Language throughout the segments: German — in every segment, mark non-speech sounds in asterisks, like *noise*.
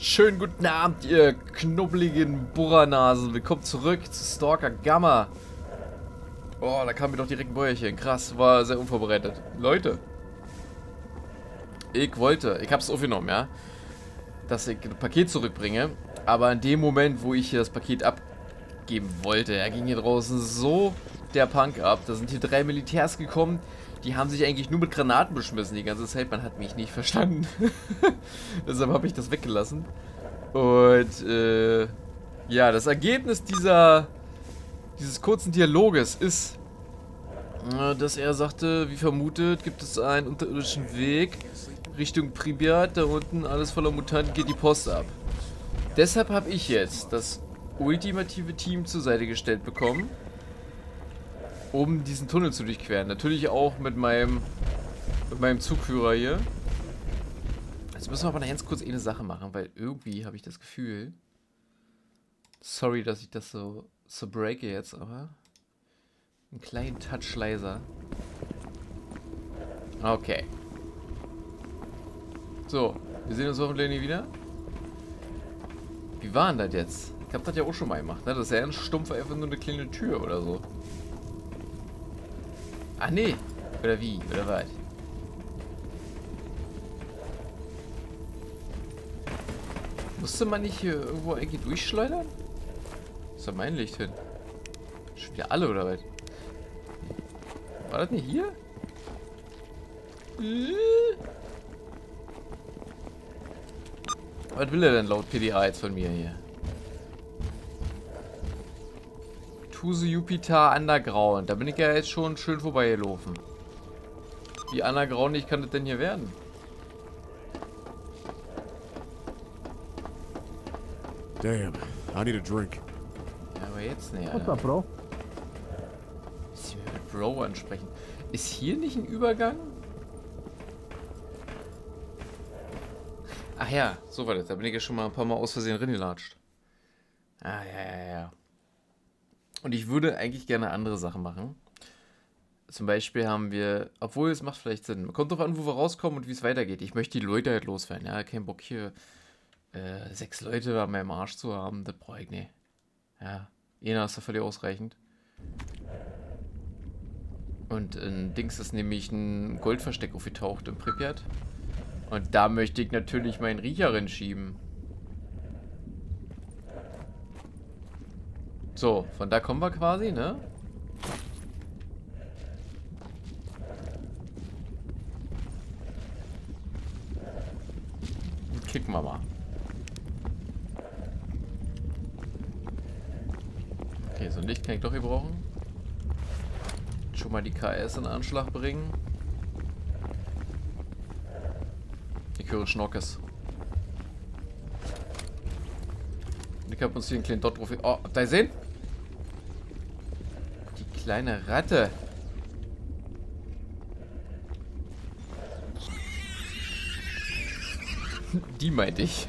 Schönen guten Abend, ihr knubbeligen Burranasen. Willkommen zurück zu Stalker Gamma. Oh, da kam mir doch direkt ein Bäuerchen. Krass, war sehr unvorbereitet. Leute. Ich wollte, ich hab's aufgenommen, ja. Dass ich ein Paket zurückbringe. Aber in dem Moment, wo ich hier das Paket abgeben wollte, ja, ging hier draußen so der Punk ab. Da sind hier drei Militärs gekommen. Die haben sich eigentlich nur mit Granaten beschmissen die ganze Zeit. Man hat mich nicht verstanden. *laughs* Deshalb habe ich das weggelassen. Und äh, ja, das Ergebnis dieser dieses kurzen Dialoges ist, äh, dass er sagte, wie vermutet, gibt es einen unterirdischen Weg Richtung Pripyat. Da unten alles voller Mutanten geht die Post ab. Deshalb habe ich jetzt das ultimative Team zur Seite gestellt bekommen um diesen Tunnel zu durchqueren. Natürlich auch mit meinem, mit meinem Zugführer hier. Jetzt müssen wir aber noch ganz kurz eine Sache machen, weil irgendwie habe ich das Gefühl... Sorry, dass ich das so, so breake jetzt, aber... Einen kleinen Touch leiser. Okay. So, wir sehen uns hoffentlich nie wieder. Wie war denn das jetzt? Ich habe das ja auch schon mal gemacht, ne? Das ist ja ein stumpf einfach nur eine kleine Tür oder so. Ach nee. Oder wie? Oder was? Musste man nicht hier irgendwo eigentlich durchschleudern? Ist da mein Licht hin? Schon wieder alle oder was? War das nicht hier? Was will er denn laut PDA jetzt von mir hier? Tuse Jupiter Underground. Da bin ich ja jetzt schon schön vorbeigelaufen. Wie undergroundig kann das denn hier werden? Damn, I need a drink. Ja, aber jetzt nicht. What's up, Bro? Sie mit Bro ansprechen. Ist hier nicht ein Übergang? Ach ja, so war das. Da bin ich ja schon mal ein paar Mal aus Versehen reingelatscht. Ah, ja, ja, ja. Und ich würde eigentlich gerne andere Sachen machen. Zum Beispiel haben wir, obwohl es macht vielleicht Sinn, kommt doch an, wo wir rauskommen und wie es weitergeht. Ich möchte die Leute halt loswerden. Ja, kein Bock hier äh, sechs Leute an meinem Arsch zu haben. Das brauche ich nicht. Ja, einer ist da völlig ausreichend. Und in Dings ist nämlich ein Goldversteck aufgetaucht im Pripyat. Und da möchte ich natürlich meinen Riecher schieben. So, von da kommen wir quasi, ne? Kicken wir mal. Okay, so ein Licht kann ich doch hier brauchen. Schon mal die KS in Anschlag bringen. Ich höre Schnockes. Ich habe uns hier einen kleinen Dot drauf. Oh, da sehen? Kleine Ratte. *laughs* Die meinte ich.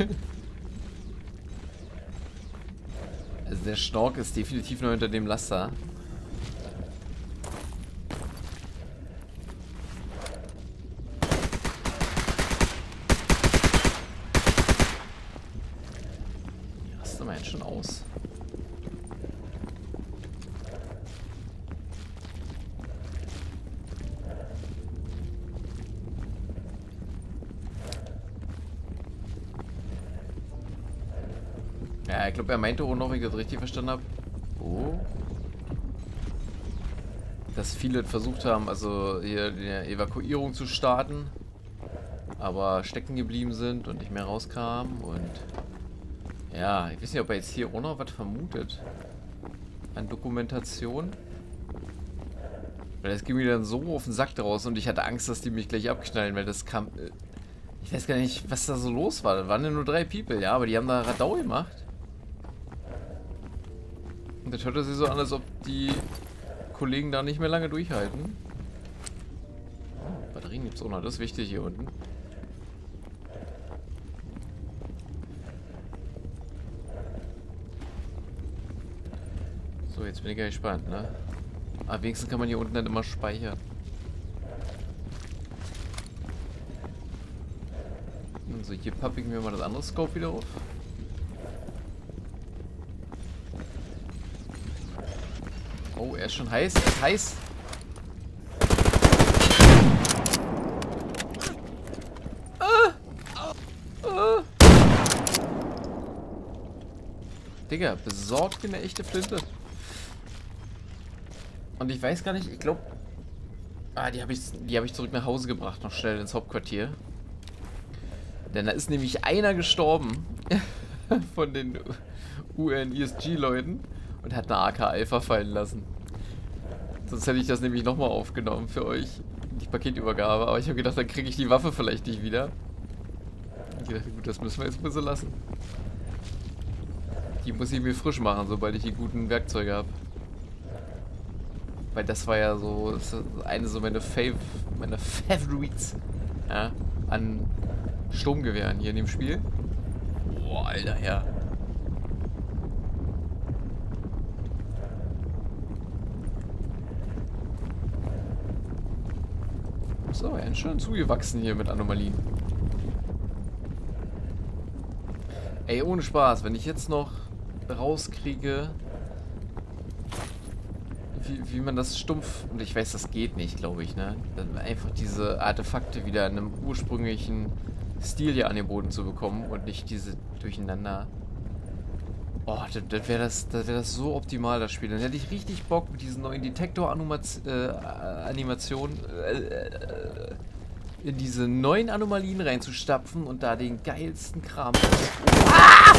Also *laughs* der Schnork ist definitiv noch hinter dem Laster. Die rasten wir jetzt schon aus. Ja, ich glaube, er meinte auch noch, wenn ich das richtig verstanden habe. Oh. Dass viele versucht haben, also hier eine Evakuierung zu starten. Aber stecken geblieben sind und nicht mehr rauskamen. Und ja, ich weiß nicht, ob er jetzt hier auch noch was vermutet. An Dokumentation. Weil das ging mir dann so auf den Sack draus und ich hatte Angst, dass die mich gleich abknallen, weil das kam... Äh, ich weiß gar nicht, was da so los war. Da waren ja nur drei People, ja, aber die haben da Radau gemacht. Das hört sich so an, als ob die Kollegen da nicht mehr lange durchhalten. Oh, Batterien gibt es auch noch, das ist wichtig hier unten. So, jetzt bin ich ja gespannt, ne? Aber wenigstens kann man hier unten dann immer speichern. Also hier pappe ich mir mal das andere Scope wieder auf. Oh, er ist schon heiß. Er ist heiß. Digga, besorgt mir eine echte Flinte. Und ich weiß gar nicht, ich glaube... Ah, die habe ich, hab ich zurück nach Hause gebracht, noch schnell ins Hauptquartier. Denn da ist nämlich einer gestorben *laughs* von den UN-ESG-Leuten und hat eine AK Alpha fallen lassen. Sonst hätte ich das nämlich nochmal aufgenommen für euch, die Paketübergabe. Aber ich habe gedacht, dann kriege ich die Waffe vielleicht nicht wieder. Ich dachte, gut, das müssen wir jetzt mal so lassen. Die muss ich mir frisch machen, sobald ich die guten Werkzeuge habe. Weil das war ja so eine so meine Fav meine Favorites ja, an Sturmgewehren hier in dem Spiel. Boah, Alter, ja. So, ist schön zugewachsen hier mit Anomalien. Ey, ohne Spaß, wenn ich jetzt noch rauskriege, wie, wie man das stumpf, und ich weiß, das geht nicht, glaube ich, ne? Dann einfach diese Artefakte wieder in einem ursprünglichen Stil hier an den Boden zu bekommen und nicht diese durcheinander. Oh, dann, dann wäre das, wär das so optimal, das Spiel. Dann hätte ich richtig Bock mit diesen neuen Detektor-Animationen äh, äh, in diese neuen Anomalien reinzustapfen und da den geilsten Kram. Ah!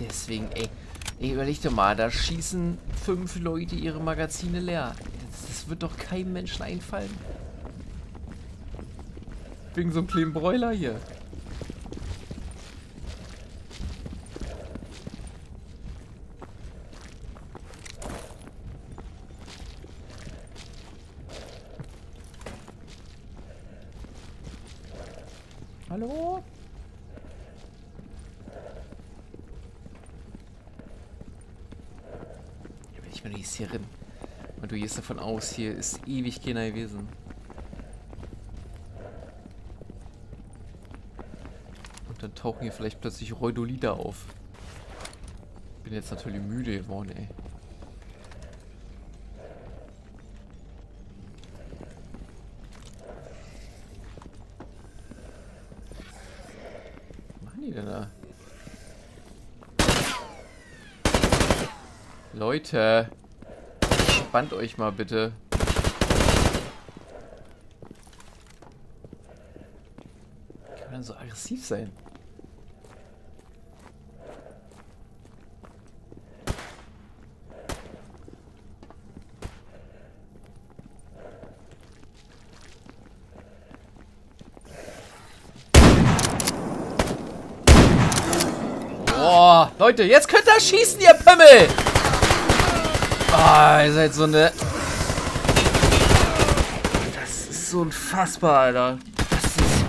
Deswegen, ey, ey, überleg dir mal, da schießen fünf Leute ihre Magazine leer. Das, wird doch keinem Menschen einfallen. Wegen so einem kleinen Bräuler hier. Hallo? Ich bin jetzt hier drin. Und du gehst davon aus, hier ist ewig keiner gewesen. Und dann tauchen hier vielleicht plötzlich Reudolida auf. Bin jetzt natürlich müde geworden, ey. Was machen die denn da? Leute. Spannt euch mal bitte. Wie kann man so aggressiv sein? Leute, jetzt könnt ihr schießen, ihr Pömmel! Ah, oh, ihr seid so eine... Das ist so unfassbar, Alter. Das ist...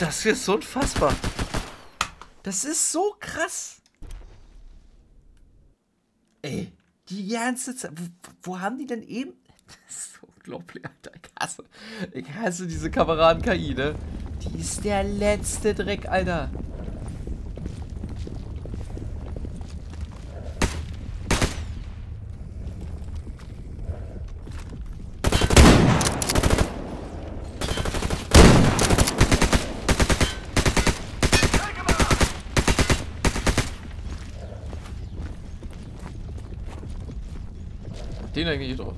Das ist so unfassbar. Das ist so krass. Ey, die ganze Zeit... Wo, wo haben die denn eben... *laughs* Das ist so unglaublich, Alter. Ich hasse... Ich hasse diese Kameraden-KI, ne? Die ist der letzte Dreck, Alter. Den eigentlich drauf.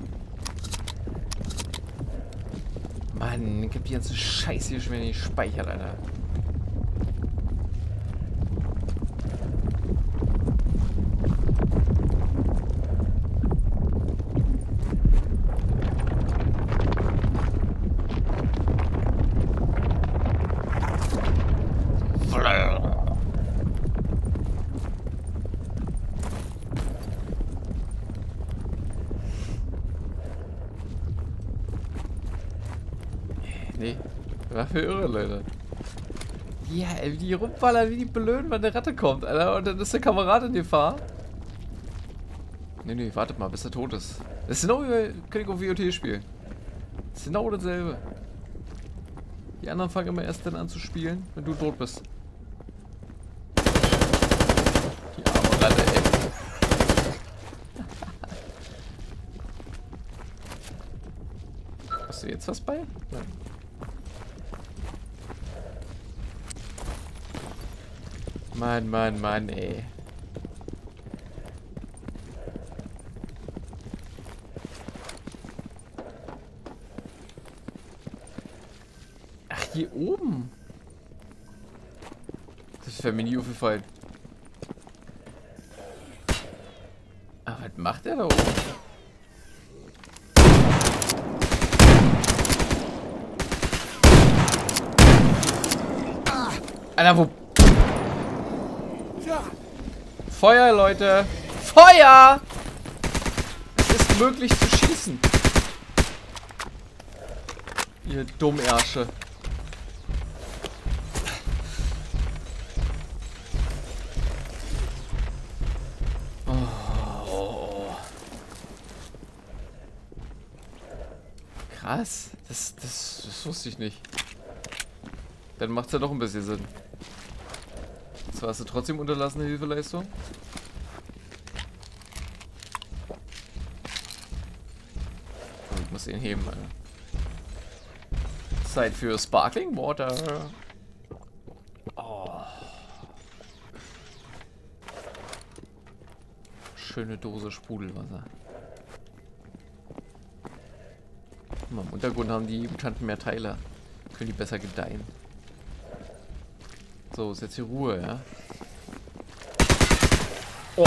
Mann, gibt die ganze Scheiße hier schon wieder nicht speichert, Alter. Ey, wie die rumballern, wie die blöden, wenn eine Ratte kommt, Alter. Und dann ist der Kamerad in Gefahr. Nee, nee, wartet mal, bis er tot ist. Das ist genau wie König auf WOT spielen. Das ist genau dasselbe. Die anderen fangen immer erst dann an zu spielen, wenn du tot bist. Die arme Ratte, ey. *laughs* Hast du jetzt was bei? Nein. Mann, Mann, Mann, ey. Ach, hier oben. Das wäre mir nie aufgefallen. Ah, was macht er da oben? Alter, wo Feuer, Leute! Feuer! Es ist möglich zu schießen. Ihr Dummärsche. Oh. Krass. Das, das, das wusste ich nicht. Dann macht es ja doch ein bisschen Sinn. Zwar hast du trotzdem unterlassene Hilfeleistung. Ich muss ihn heben, Alter. Zeit für Sparkling Water. Oh. Schöne Dose Sprudelwasser. Im Untergrund haben die Mutanten mehr Teile. Können die besser gedeihen. So, ist jetzt hier Ruhe, ja? Oh.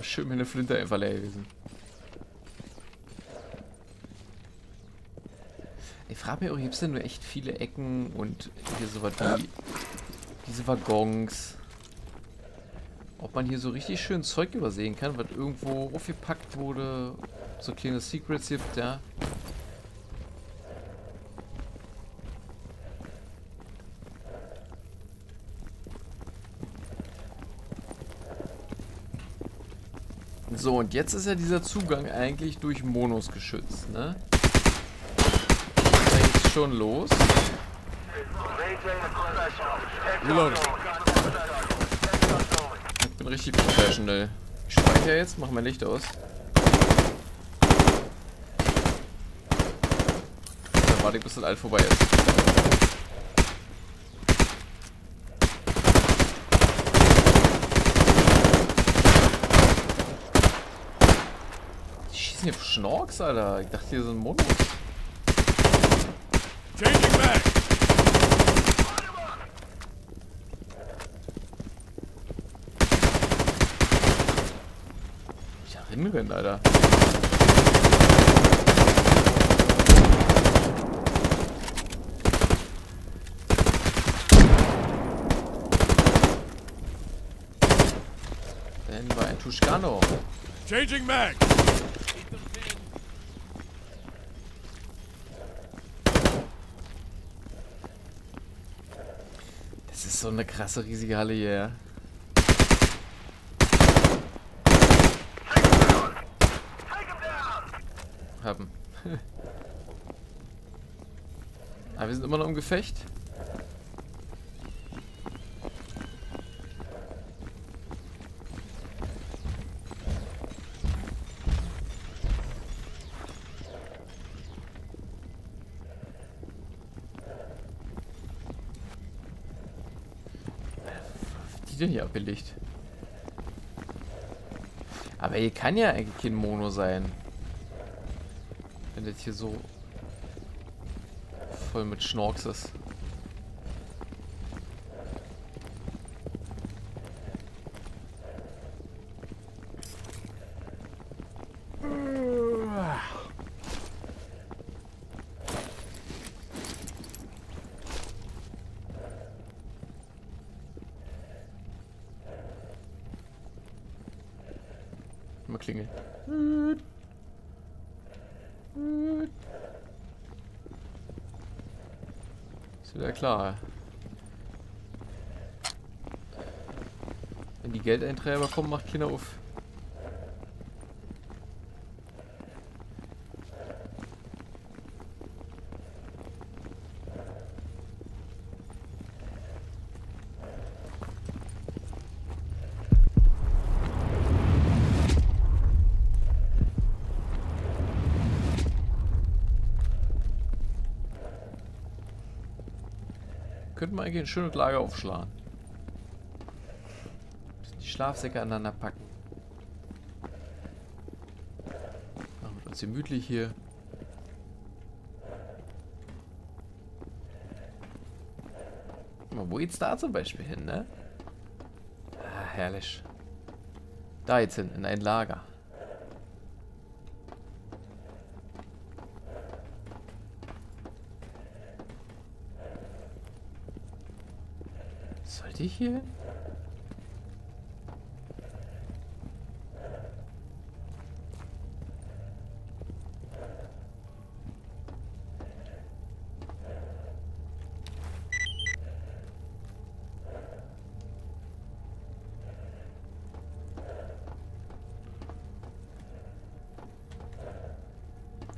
Schön meine Flinte einfach leer gewesen. Ich frage mich auch, gibt es denn nur echt viele Ecken und hier so was wie diese Waggons? Ob man hier so richtig schön Zeug übersehen kann, was irgendwo aufgepackt wurde, so kleine Secrets gibt, ja. So, und jetzt ist ja dieser Zugang eigentlich durch Monos geschützt, ne? Da geht's schon los. Reloading. Bin richtig professional. Ich speichere jetzt, mach mein Licht aus. Dann warte ich, bis das alt vorbei ist. Die schießen hier Schnorks, Alter. Ich dachte, hier sind Monos. Changing back. Hinrennen, Alter. Denn war ein Tuschkano. Changing mag. Das ist so eine krasse, riesige Halle hier. Haben. *laughs* Aber wir sind immer noch im Gefecht. die denn hier abgelegt? Aber hier kann ja eigentlich kein Mono sein. Wenn das hier so voll mit Schnorks ist. Mal klingeln. Ist wieder klar. Wenn die Geldeintreiber kommen, macht Kinder auf. Könnten wir eigentlich ein schönes Lager aufschlagen. Die Schlafsäcke aneinander packen. Machen wir uns gemütlich hier. Wo geht's da zum Beispiel hin, ne? Ah, herrlich. Da jetzt hin, in ein Lager. Ich hier?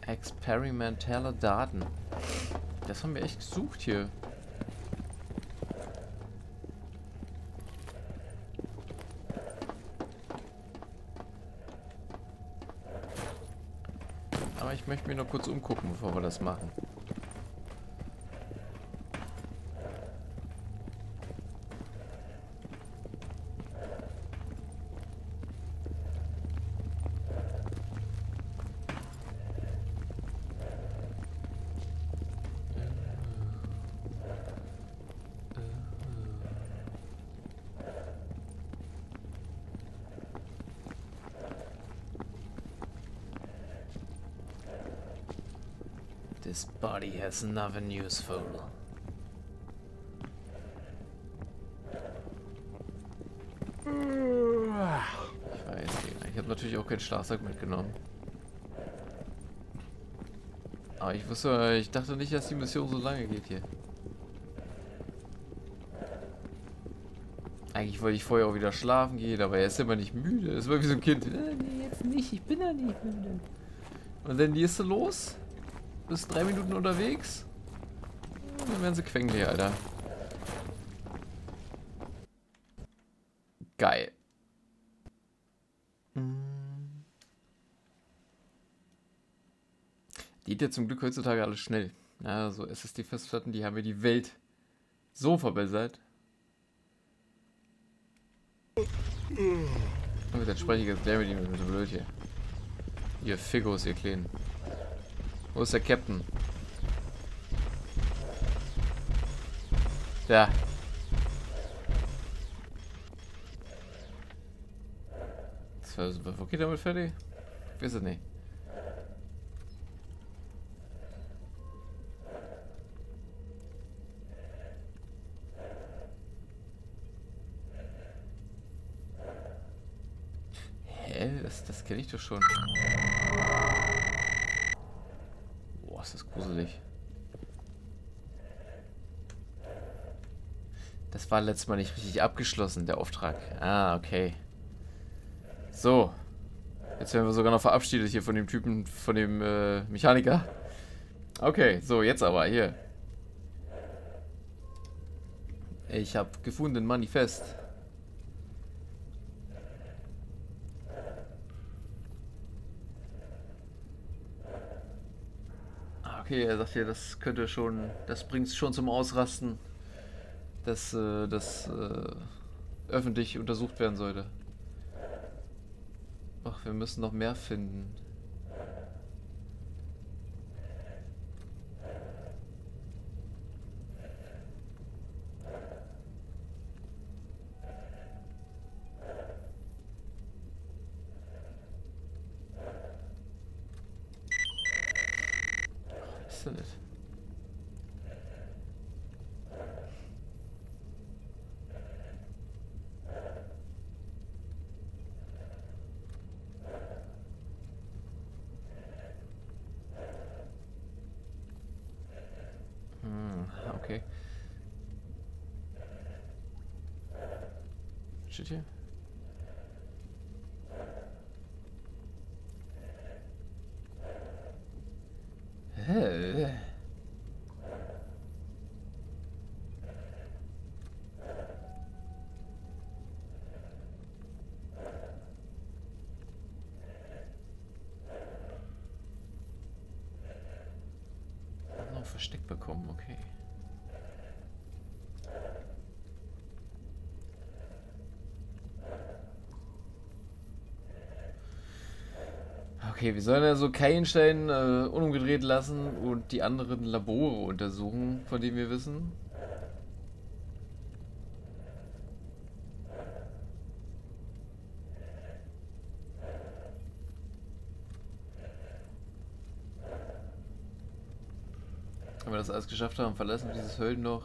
Experimentelle Daten. Das haben wir echt gesucht hier. Möchte mich noch kurz umgucken, bevor wir das machen. This body has nothing useful. Nicht. Ich habe natürlich auch keinen Schlafsack mitgenommen. Aber ich wusste, ich dachte nicht, dass die Mission so lange geht hier. Eigentlich wollte ich vorher auch wieder schlafen gehen, aber er ist immer nicht müde. Das war wie so ein Kind. Äh, nee, jetzt nicht, ich bin ja nicht müde. Und dann gehst du los? Bist drei Minuten unterwegs? Dann werden sie quengelig, Alter. Geil. Geht ja zum Glück heutzutage alles schnell. Ja, so SSD-Festplatten, die haben mir die Welt so verbessert. Oh, dann spreche ich jetzt gleich mit ihm, so blöd hier. Ihr Figos, ihr Kleinen. Wo ist der Captain? Ja. Wo geht er mit fertig? Ich weiß es nicht. Hä? Das, das kenne ich doch schon. Ist das gruselig. Das war letztes Mal nicht richtig abgeschlossen, der Auftrag. Ah, okay. So. Jetzt werden wir sogar noch verabschiedet hier von dem Typen, von dem äh, Mechaniker. Okay, so, jetzt aber, hier. Ich habe gefunden, Manifest. Okay, er sagt ja, das könnte schon, das bringt schon zum Ausrasten, dass äh, das äh, öffentlich untersucht werden sollte. Ach, wir müssen noch mehr finden. Was ist denn das? okay. Steht hier? Hä? Versteckt bekommen, okay. Okay, wir sollen also Keilenstein äh, unumgedreht lassen und die anderen Labore untersuchen, von denen wir wissen. Wenn wir das alles geschafft haben, verlassen wir dieses Höllenloch.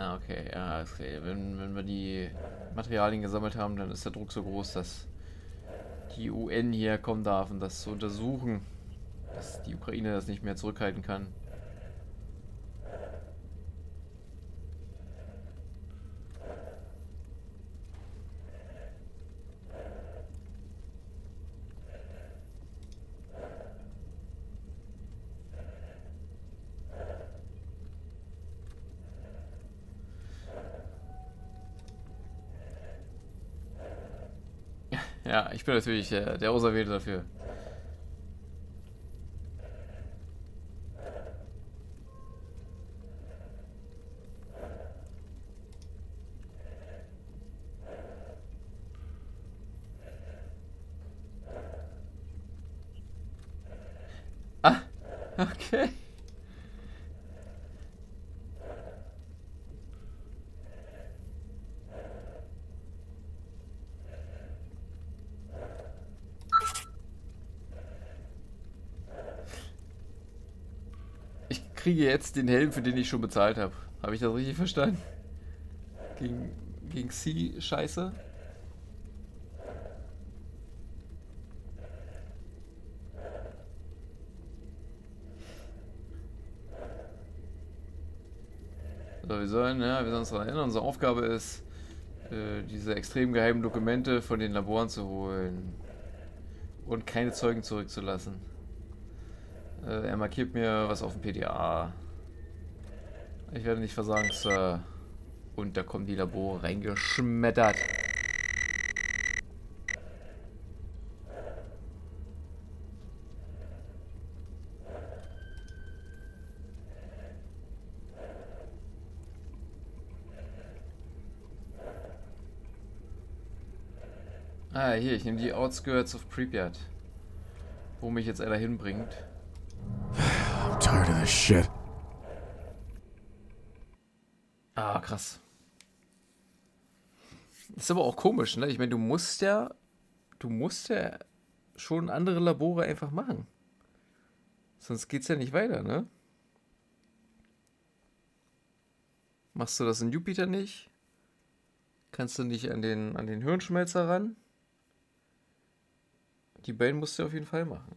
Ah, okay, ja, okay. Wenn, wenn wir die Materialien gesammelt haben, dann ist der Druck so groß, dass die UN hier kommen darf, um das zu untersuchen. Dass die Ukraine das nicht mehr zurückhalten kann. Ja, ich bin natürlich äh, der Auserwählte dafür. Ah, okay. Ich kriege jetzt den Helm, für den ich schon bezahlt habe. Habe ich das richtig verstanden? Gegen, gegen C Scheiße? So, wir sollen, ja, wir sollen uns daran erinnern, unsere Aufgabe ist, äh, diese extrem geheimen Dokumente von den Laboren zu holen. Und keine Zeugen zurückzulassen. Äh, er markiert mir was auf dem PDA. Ich werde nicht versagen, Sir. Und da kommen die Labore reingeschmettert. Ah, hier, ich nehme die Outskirts of Pripyat. Wo mich jetzt einer hinbringt. Tired of this shit. Ah, krass. Ist aber auch komisch, ne? Ich meine, du musst ja. Du musst ja schon andere Labore einfach machen. Sonst geht's ja nicht weiter, ne? Machst du das in Jupiter nicht? Kannst du nicht an den, an den Hirnschmelzer ran? Die beiden musst du auf jeden Fall machen.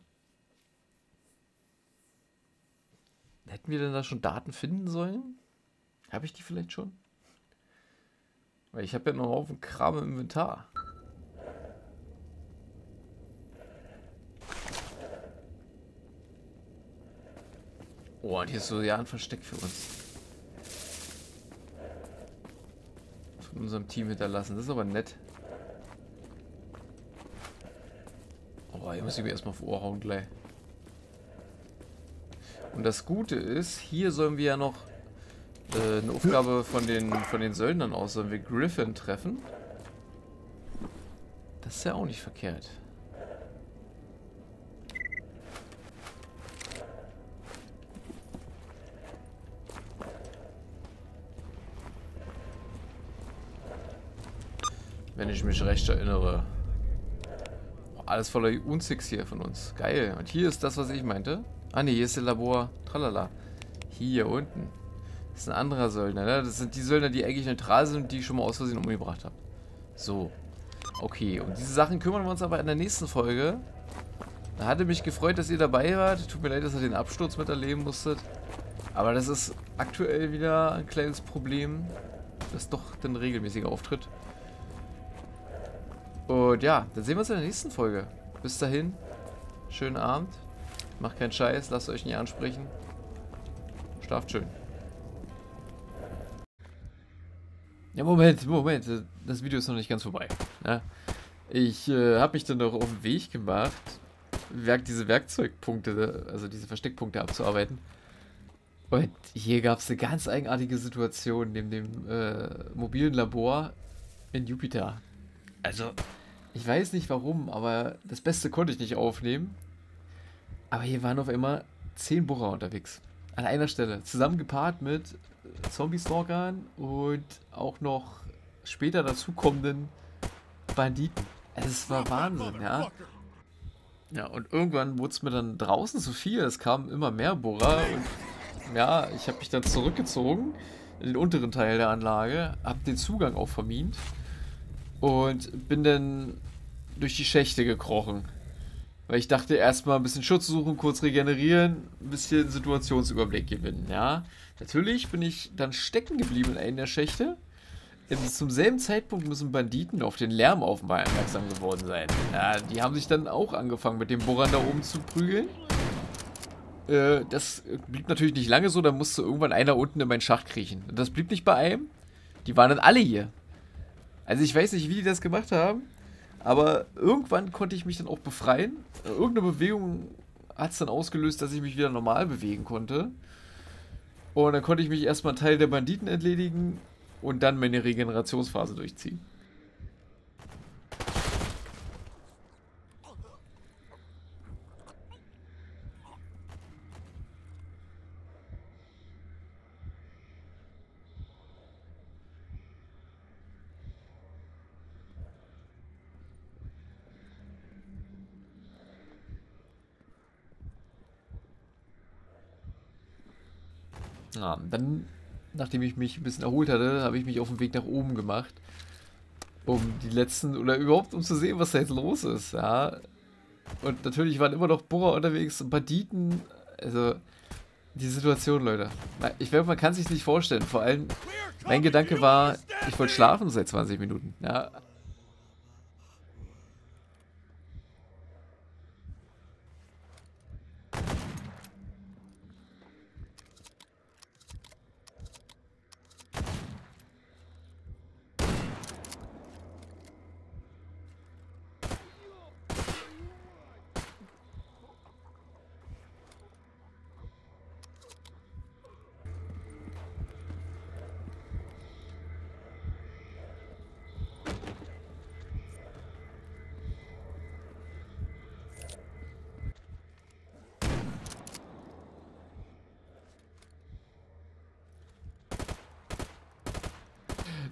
Hätten wir denn da schon Daten finden sollen? Habe ich die vielleicht schon? Weil ich habe ja noch einen Haufen Kram im Inventar. Oh, und hier ist so ja ein Versteck für uns. Von unserem Team hinterlassen. Das ist aber nett. Oh, hier muss ich mir erstmal auf Ohr gleich. Und das Gute ist, hier sollen wir ja noch äh, eine Aufgabe von den, von den Söldnern aus, sollen wir Griffin treffen. Das ist ja auch nicht verkehrt. Wenn ich mich recht erinnere. Alles voller Unzix hier von uns. Geil. Und hier ist das, was ich meinte. Ah ne, hier ist der Labor. Tralala. Hier unten. Das ist ein anderer Söldner, ne? Das sind die Söldner, die eigentlich neutral sind und die ich schon mal aus Versehen umgebracht habe. So. Okay, um diese Sachen kümmern wir uns aber in der nächsten Folge. Da hatte mich gefreut, dass ihr dabei wart. Tut mir leid, dass ihr den Absturz miterleben musstet. Aber das ist aktuell wieder ein kleines Problem, das doch dann regelmäßig auftritt. Und ja, dann sehen wir uns in der nächsten Folge. Bis dahin, schönen Abend. Macht keinen Scheiß, lasst euch nicht ansprechen. Schlaft schön. Ja, Moment, Moment. Das Video ist noch nicht ganz vorbei. Ja. Ne? Ich äh, habe mich dann noch auf den Weg gemacht, Werk diese Werkzeugpunkte, also diese Versteckpunkte abzuarbeiten. Und hier gab es eine ganz eigenartige Situation neben dem äh, mobilen Labor in Jupiter. Also, ich weiß nicht warum, aber das Beste konnte ich nicht aufnehmen. Aber hier waren auf einmal zehn Bohrer unterwegs. An einer Stelle. Zusammengepaart mit Zombie-Stalkern und auch noch später dazukommenden Banditen. Es war Wahnsinn, ja. Ja, und irgendwann wurde es mir dann draußen zu viel. Es kamen immer mehr Bohrer und ja, ich habe mich dann zurückgezogen in den unteren Teil der Anlage, habe den Zugang auch vermint und bin dann durch die Schächte gekrochen. Weil ich dachte, erstmal ein bisschen Schutz suchen, kurz regenerieren, ein bisschen Situationsüberblick gewinnen, ja. Natürlich bin ich dann stecken geblieben in einer der Schächte. Zum selben Zeitpunkt müssen Banditen auf den Lärm aufmerksam geworden sein. Ja, die haben sich dann auch angefangen mit dem Bohrern da oben zu prügeln. Äh, das blieb natürlich nicht lange so, da musste irgendwann einer unten in meinen Schacht kriechen. Und das blieb nicht bei einem. Die waren dann alle hier. Also ich weiß nicht, wie die das gemacht haben, aber irgendwann konnte ich mich dann auch befreien. Irgendeine Bewegung hat es dann ausgelöst, dass ich mich wieder normal bewegen konnte. Und dann konnte ich mich erstmal Teil der Banditen entledigen und dann meine Regenerationsphase durchziehen. Ja, dann, nachdem ich mich ein bisschen erholt hatte, habe ich mich auf den Weg nach oben gemacht. Um die letzten, oder überhaupt um zu sehen, was da jetzt los ist, ja. Und natürlich waren immer noch Bohrer unterwegs und Banditen. Also, die Situation, Leute. Ich glaube, man kann sich nicht vorstellen. Vor allem, mein Gedanke war, ich wollte schlafen seit 20 Minuten. Ja,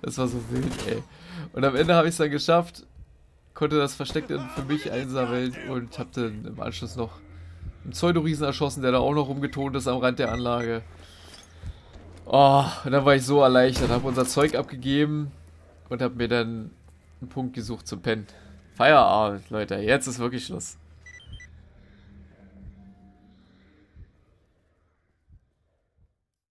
Das war so wild, ey. Und am Ende habe ich es dann geschafft, konnte das Versteck dann für mich einsammeln und habe dann im Anschluss noch einen Pseudoriesen erschossen, der da auch noch rumgetont ist am Rand der Anlage. Oh, und dann war ich so erleichtert, habe unser Zeug abgegeben und habe mir dann einen Punkt gesucht zum Pennen. Feierabend, Leute, jetzt ist wirklich Schluss.